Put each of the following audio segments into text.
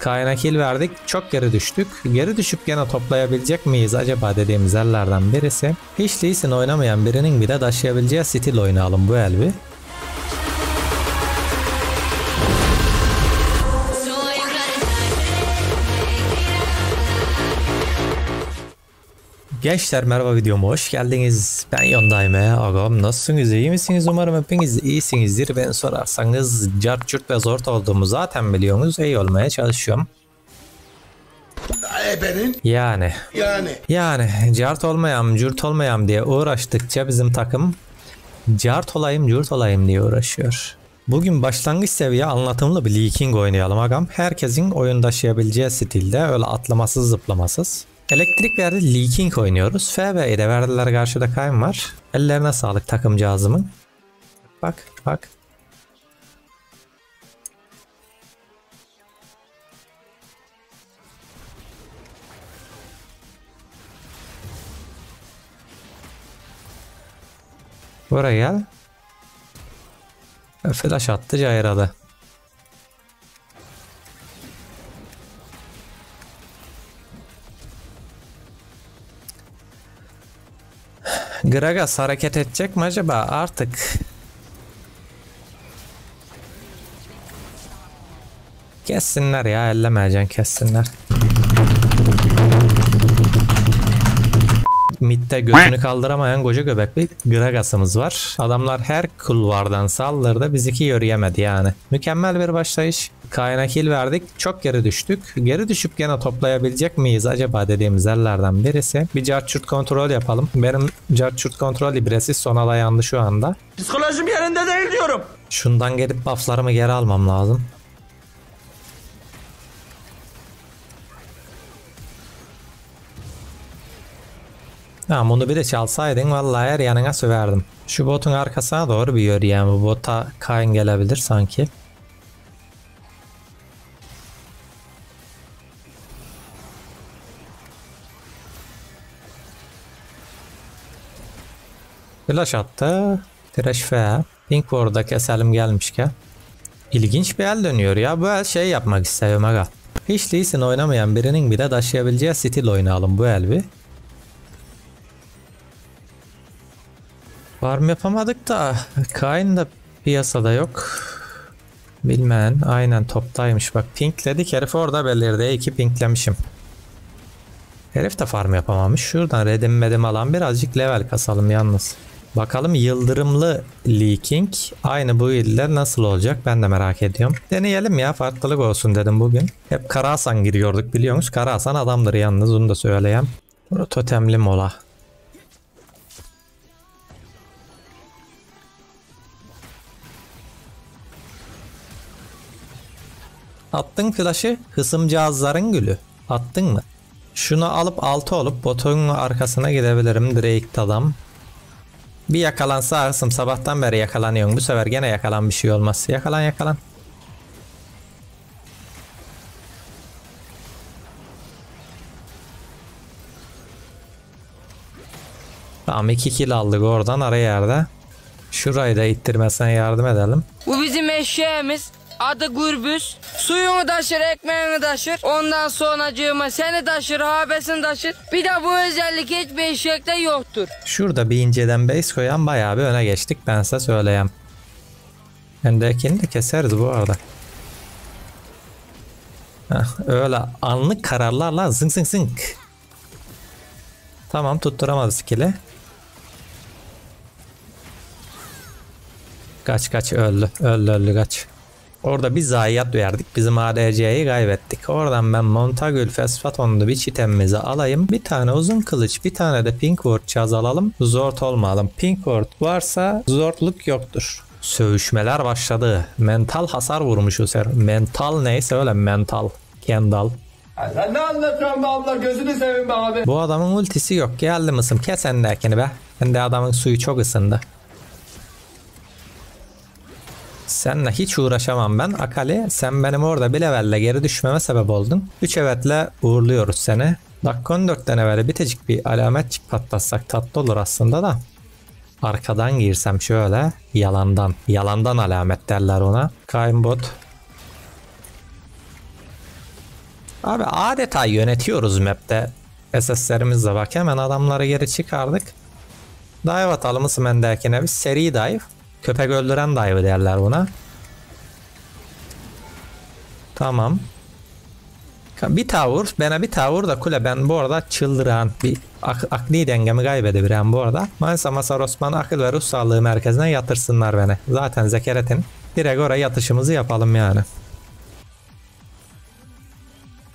Kaynak kill verdik. Çok geri düştük. Geri düşüp gene toplayabilecek miyiz acaba dediğimiz yerlerden birisi. Hiç değilsin oynamayan birinin bile taşıyabileceği stil oynayalım bu el Gençler merhaba videoma hoş geldiniz. Ben Yondayme. Ağam nasılsınız? iyi misiniz? Umarım hepiniz iyisinizdir. Ben sorarsanız cart cürt ve zor olduğumu zaten biliyorsunuz. İyi olmaya çalışıyorum. Ebenin Yani yani. yani cart olmayam, cürt olmayam diye uğraştıkça bizim takım cart olayım, cürt olayım diye uğraşıyor. Bugün başlangıç seviye anlatımlı bir leaking oynayalım agam. Herkesin oyun taşıyabileceği stilde öyle atlamasız zıplamasız. Elektrik verdi leaking oynuyoruz. FB'ye de verdiler karşıda kayım var. Ellerine sağlık takımcağızımın. Bak bak. Buraya gel. Flash attı cayradı. Gragas hareket edecek mi acaba artık? Kessinler ya ellemeyeceksin kessinler. Mid'de götünü kaldıramayan koca göbek bir Gragas'ımız var. Adamlar her kulvardan saldırdı. Biz iki yürüyemedi yani. Mükemmel bir başlayış. Kayna kill verdik. Çok geri düştük. Geri düşüp gene toplayabilecek miyiz acaba dediğimiz yerlerden birisi. Bir carçurt kontrol yapalım. Benim carçurt kontrol ibresi sona dayandı şu anda. Psikolojim yerinde değil diyorum. Şundan gelip bufflarımı geri almam lazım. Tamam bunu bir de çalsaydın vallahi her yanına söverdim. Şu botun arkasına doğru bir yürüyen bu bota Kayn gelebilir sanki. Flash attı. Trash F. Pink Ward'da keselim gelmişken. İlginç bir el dönüyor ya. Bu el şey yapmak istiyorum aga. Hiç değilsin oynamayan birinin bile taşıyabileceği stil oynayalım bu el. Farm yapamadık da Kayn da piyasada yok. Bilmeyen aynen toptaymış. Bak pinkledik herif orada belirdi. İki pinklemişim. Herif de farm yapamamış. Şuradan redim medim alan birazcık level kasalım yalnız. Bakalım yıldırımlı leaking aynı bu ilde nasıl olacak ben de merak ediyorum. Deneyelim ya farklılık olsun dedim bugün. Hep Karahasan giriyorduk biliyorsunuz. Karahasan adamdır yalnız onu da söyleyeyim. Totemli mola. Attın flaşı hısımcağızların gülü. Attın mı? Şunu alıp altı olup botun arkasına gidebilirim. Drake adam. Bir yakalansa hısım sabahtan beri yakalanıyorsun. Bu sefer gene yakalan bir şey olmaz. Yakalan yakalan. Tamam 2 kill aldık oradan ara yerde. Şurayı da ittirmesine yardım edelim. Bu bizim eşeğimiz. Adı Gürbüz. Suyunu taşır, ekmeğini taşır. Ondan sonra cığıma seni taşır, habesini taşır. Bir de bu özellik hiçbir eşekte yoktur. Şurada bir inceden base koyan bayağı bir öne geçtik ben size söyleyeyim. Öndekini de keseriz bu arada. Öyle anlık kararlarla zınk zınk zınk. Tamam tutturamadı skill'i. Kaç kaç öldü. Öldü öldü kaç. Orada bir zayiat verdik. Bizim ADC'yi kaybettik. Oradan ben Montagül Fesfaton'da bir çitemizi alayım. Bir tane uzun kılıç, bir tane de Pink Ward çaz alalım. Zort olmayalım. Pink Ward varsa zortluk yoktur. Sövüşmeler başladı. Mental hasar vurmuş User. Mental neyse öyle mental. Kendall. Sen ne anlatıyorsun be abla gözünü seveyim be abi. Bu adamın ultisi yok. Geldi mısın? Kes endekini be. Ben de adamın suyu çok ısındı. Seninle hiç uğraşamam ben. Akali sen benim orada bir levelle geri düşmeme sebep oldun. 3 evetle uğurluyoruz seni. Dakika 14'ten evvel bitecik bir alametçik patlatsak tatlı olur aslında da. Arkadan girsem şöyle yalandan. Yalandan alamet derler ona. Kaimbot. Abi adeta yönetiyoruz map'te. SS'lerimizle bak hemen adamları geri çıkardık. Dive atalım Ismender'kine bir seri dive. Köpek öldüren dive derler buna. Tamam. Bir tavır, bana bir tavır da kule ben bu arada çıldıran bir ak akli dengemi kaybedebilirim bu arada. Maalesef Masar Osman Akıl ve Ruh Sağlığı Merkezi'ne yatırsınlar beni. Zaten Zekeret'in. Direkt oraya yatışımızı yapalım yani.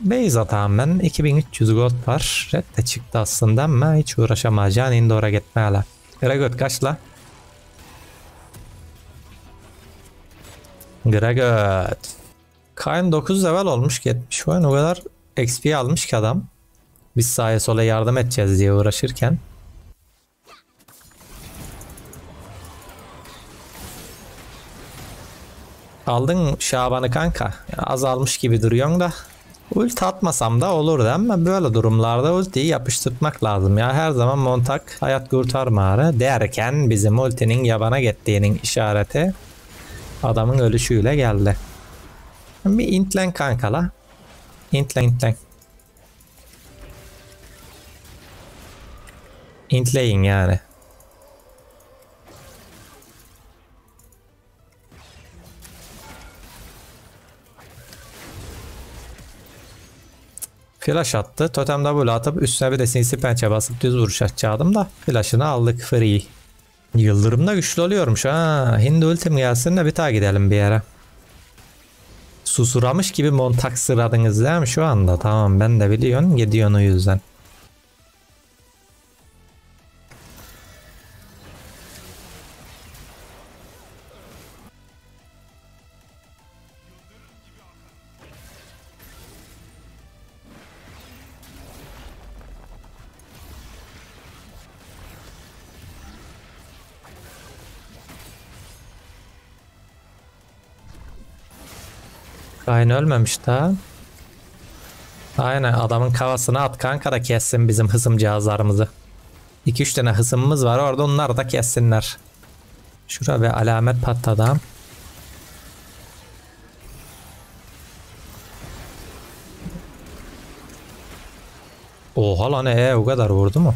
Base atağım ben. 2300 gold var. Red de çıktı aslında ama hiç uğraşamayacağım. Indoor'a gitmeyle. Gregot kaçla. Gregot. Kayn 9 level olmuş gitmiş. Oyun o kadar XP almış ki adam. Biz sağa sola yardım edeceğiz diye uğraşırken. Aldın Şaban'ı kanka. Ya azalmış gibi duruyorsun da. Ulti atmasam da olurdu ama böyle durumlarda ultiyi yapıştırmak lazım ya. Her zaman montak hayat kurtarmağını derken bizim ultinin yabana gittiğinin işareti adamın ölüşüyle geldi. Bir intlen kankala. Intlen intlen. Intleyin yani. Flash attı. Totem double atıp üstüne bir de sinsi pençe basıp düz vuruş atacaktım da flash'ını aldık free. Yıldırım da güçlü oluyormuş ha. Hindi ultim gelsin de bir daha gidelim bir yere. Susuramış gibi montak sıradınız değil mi şu anda? Tamam ben de biliyorsun gidiyorsun o yüzden. Kayn ölmemiş daha. Aynen adamın kafasına at kanka da kessin bizim hısım cihazlarımızı. 2-3 tane hısımımız var orada onlar da kessinler. Şura ve alamet patladı. Oha lan ee o kadar vurdu mu?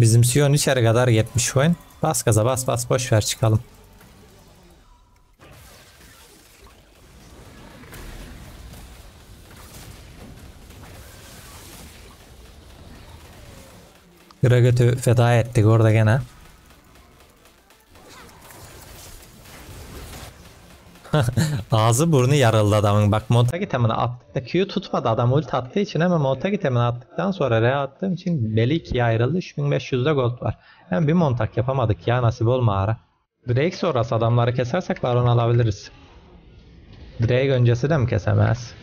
Bizim Sion içeri kadar gitmiş oyun. Bas gaza bas bas boş ver çıkalım. Gragot'u feda ettik orada gene. Ağzı burnu yarıldı adamın. Bak montaj itemini attık da Q tutmadı adam ulti attığı için ama montaj itemini attıktan sonra R attığım için beli ikiye ayrıldı. 3500'de gold var. Hem bir montak yapamadık ya nasip olma ara. Drake sonrası adamları kesersek baron alabiliriz. Drake öncesi de mi kesemez?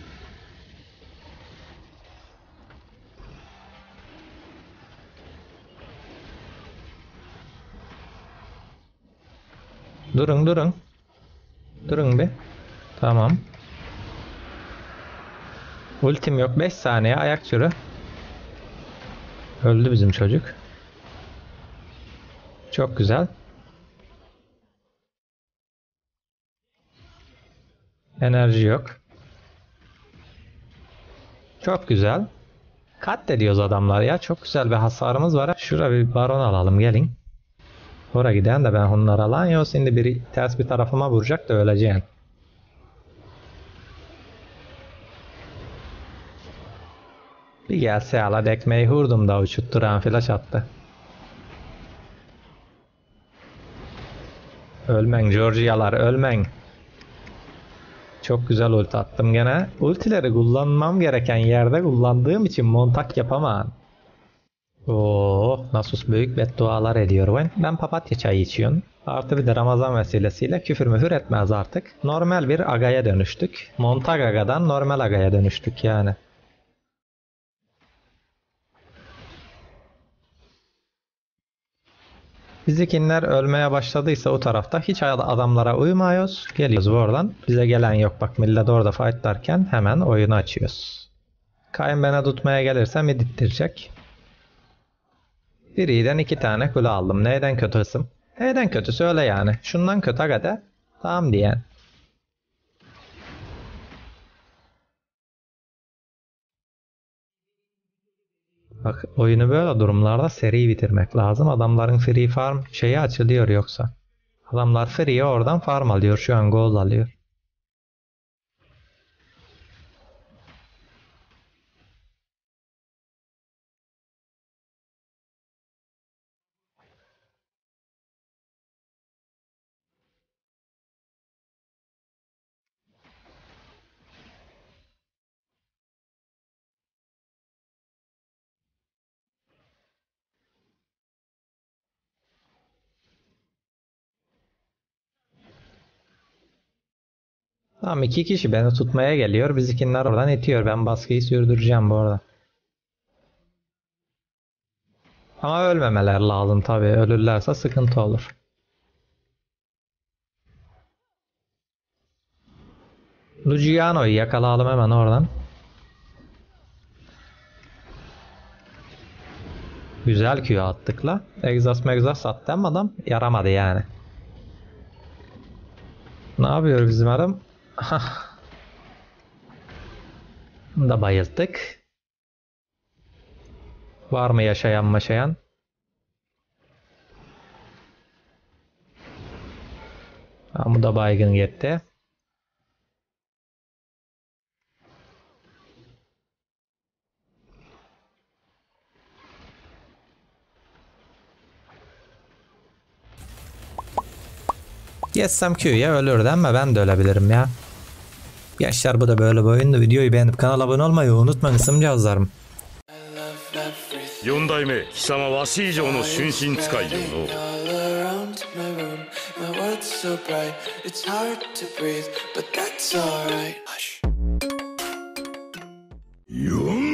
Durun durun. Durun bir. Tamam. Ultim yok. 5 saniye ayak sürü. Öldü bizim çocuk. Çok güzel. Enerji yok. Çok güzel. Katlediyoruz adamlar ya. Çok güzel bir hasarımız var. Şuraya bir baron alalım gelin. Oraya giden de ben onları alan yok. Şimdi biri ters bir tarafıma vuracak da öleceğim. Bir gelse ala dekmeyi hurdum da uçutturan flash attı. Ölmen Georgialar ölmen. Çok güzel ulti attım gene. Ultileri kullanmam gereken yerde kullandığım için montak yapamam. Oo, Nasus büyük beddualar ediyor ben. Ben papatya çayı içiyorum. Artı bir de Ramazan vesilesiyle küfür müfür etmez artık. Normal bir agaya dönüştük. Montag agadan normal agaya dönüştük yani. Bizikinler ölmeye başladıysa o tarafta hiç adamlara uymuyoruz. Geliyoruz oradan. Bize gelen yok bak millet orada fightlarken hemen oyunu açıyoruz. Kayn bana tutmaya gelirse mid ittirecek. Biri'den iki tane kule aldım. Neyden kötü hısım? Neden kötüsü öyle yani. Şundan kötü aga de. Tamam diyen. Bak oyunu böyle durumlarda seri bitirmek lazım. Adamların free farm şeyi açılıyor yoksa. Adamlar free oradan farm alıyor. Şu an gol alıyor. Tamam iki kişi beni tutmaya geliyor. Bizimkiler oradan itiyor. Ben baskıyı sürdüreceğim bu arada. Ama ölmemeler lazım tabii. Ölürlerse sıkıntı olur. Luciano'yu yakalayalım hemen oradan. Güzel Q attık la. Exhaust megzast attı ama adam yaramadı yani. Ne yapıyor bizim adam? Bunu da bayılttık. Var mı yaşayan maşayan? Bu da baygın gitti. Geçsem Q'ya ölürdü ama ben de ölebilirim ya. Gençler bu da böyle bir oyundu. Videoyu beğenip kanala abone olmayı unutmayın ısımcağızlarım. 4代目貴様わし以上の春心使いよの4